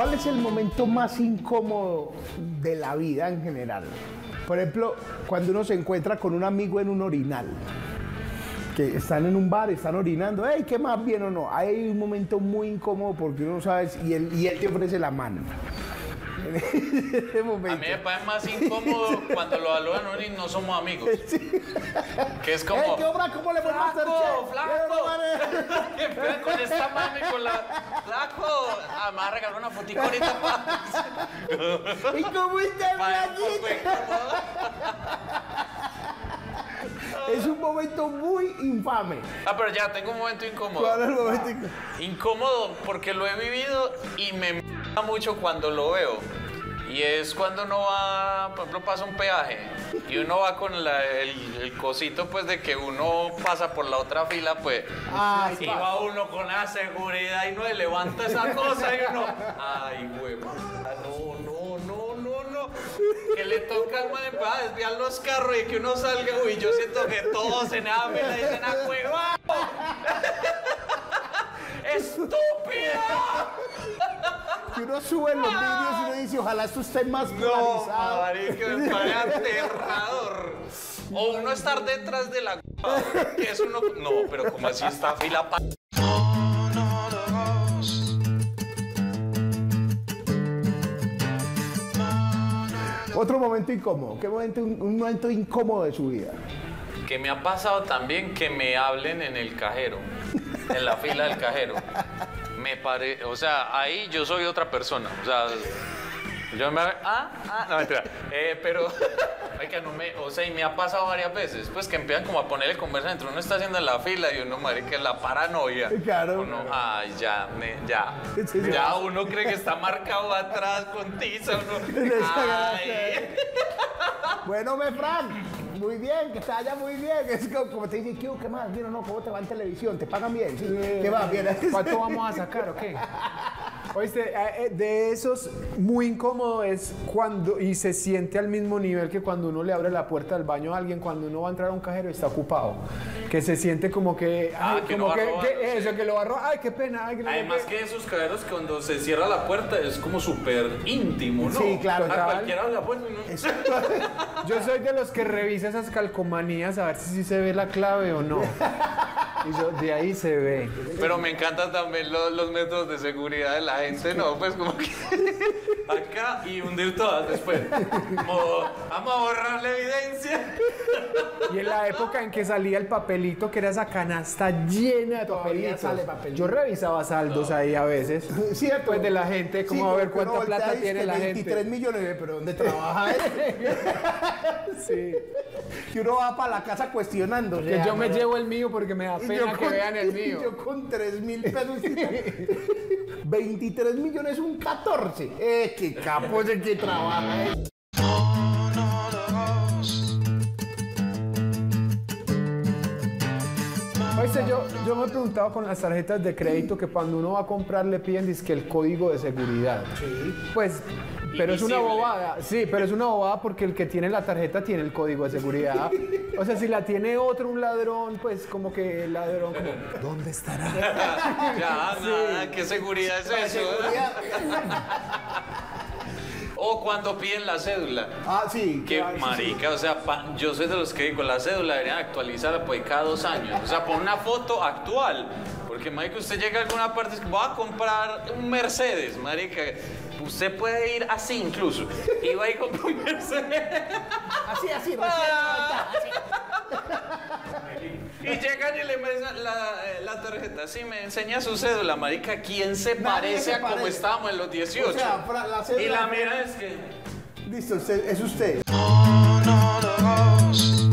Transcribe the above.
¿Cuál es el momento más incómodo de la vida en general? Por ejemplo, cuando uno se encuentra con un amigo en un orinal, que están en un bar, están orinando, ¡Ey, qué más bien o no! Hay un momento muy incómodo porque uno no sabe y él, y él te ofrece la mano. A mí me parece más incómodo cuando lo saludan y no somos amigos. Que es como. ¡Ey, qué obra! ¿Cómo le fue ¡Flaco, Masterchef? flaco! Que empiezan con esta y con la. ¡Flaco! Ah, me va a regalar una fotico ahorita para. ¿Y cómo está el flaquito? incómodo. Es un momento muy infame. Ah, pero ya tengo un momento incómodo. ¿Cuál es el momento incómodo? Incómodo porque lo he vivido y me mucho cuando lo veo. Y es cuando uno va, por ejemplo, pasa un peaje y uno va con la- el, el cosito, pues, de que uno pasa por la otra fila, pues. Ay, y va uno con la seguridad y no le levanta esa cosa y uno. Ay, huevo. No, no, no, no, no. Que le toca al man para desviar los carros y que uno salga, uy, yo siento que todos en esa fila dicen a huevo. ¡Estúpida! Que uno sube los vídeos y uno dice, ojalá esto esté más No, marica, me parece aterrador. O uno estar detrás de la que es uno. No, pero como así está fila pa. Otro momento incómodo. ¿Qué momento, un momento incómodo de su vida? Que me ha pasado también que me hablen en el cajero, en la fila del cajero. Me pare, o sea, ahí yo soy otra persona. O sea, yo me. Ah, ah, no, mentira. Eh, pero, oiga, no me. O sea, y me ha pasado varias veces. Pues que empiezan como a ponerle conversa entre uno está haciendo en la fila y uno, marica, la paranoia. Claro. Uno, ay, ya, me, ya. Sí. Ya uno cree que está marcado atrás con tiza. Uno, ay. Bueno, me Fran, muy bien, que está allá muy bien. Es como, como te dicen, ¿qué, qué más? O no, ¿cómo te va en televisión? ¿Te pagan bien? Sí, ¿Qué va? Bien. ¿Cuánto vamos a sacar o qué? Oíste, eh, eh, de esos muy incómodo es cuando, y se siente al mismo nivel que cuando uno le abre la puerta del baño a alguien, cuando uno va a entrar a un cajero y está ocupado. Que se siente como que, Ah, ay, que como que, que eso, que lo va a robar, ay, qué pena, ay, que no Además que esos caderos cuando se cierra la puerta es como súper íntimo, ¿no? Sí, claro, A cualquiera la puerta no... Yo soy de los que revisa esas calcomanías a ver si sí se ve la clave o no. Y de ahí se ve. Pero me encantan también los, los métodos de seguridad de la gente, ¿no? Pues como que acá y hundir todas después. Como, vamos a borrar la evidencia. Y en la época en que salía el papelito, que era esa canasta llena de papelitos. sale papelito. Yo revisaba saldos ahí a veces. ¿Cierto? Pues de la gente, como a ver cuánta plata tiene la 23 gente. millones, pero ¿dónde trabaja él? Sí. que uno va para la casa cuestionando. Que yo me llevo el mío porque me da pena que vean el mío. Yo con 3 mil pesos. 23 millones, un 14. Eh, qué capo de que trabaja. eh. Oíste, yo, yo me he preguntado con las tarjetas de crédito que cuando uno va a comprar le piden dizque el código de seguridad. Sí. Pues, pero es una bobada. Sí, pero es una bobada porque el que tiene la tarjeta tiene el código de seguridad. O sea, si la tiene otro, un ladrón, pues como que el ladrón como, ¿dónde estará? Ya, nada, ¿qué seguridad es eso? O cuando piden la cédula. Ah, sí. Que ah, sí, sí. marica, o sea, pa- yo soy de los que con la cédula deberían actualizarla pues cada dos años. O sea, pon una foto actual. Porque, marica, usted llega a alguna parte y dice, voy a comprar un Mercedes, marica. Usted puede ir así incluso. Y va y compra un Mercedes. Así, así, recién Ah. así. Y llegan y le muestran la, eh, la tarjeta. Sí, me enseña su cédula, marica. ¿Quién se Nadie parece se a como parece. estábamos en los 18? O sea, fra- la cédula- y la mira es que... Listo, usted- es usted. no, no, no,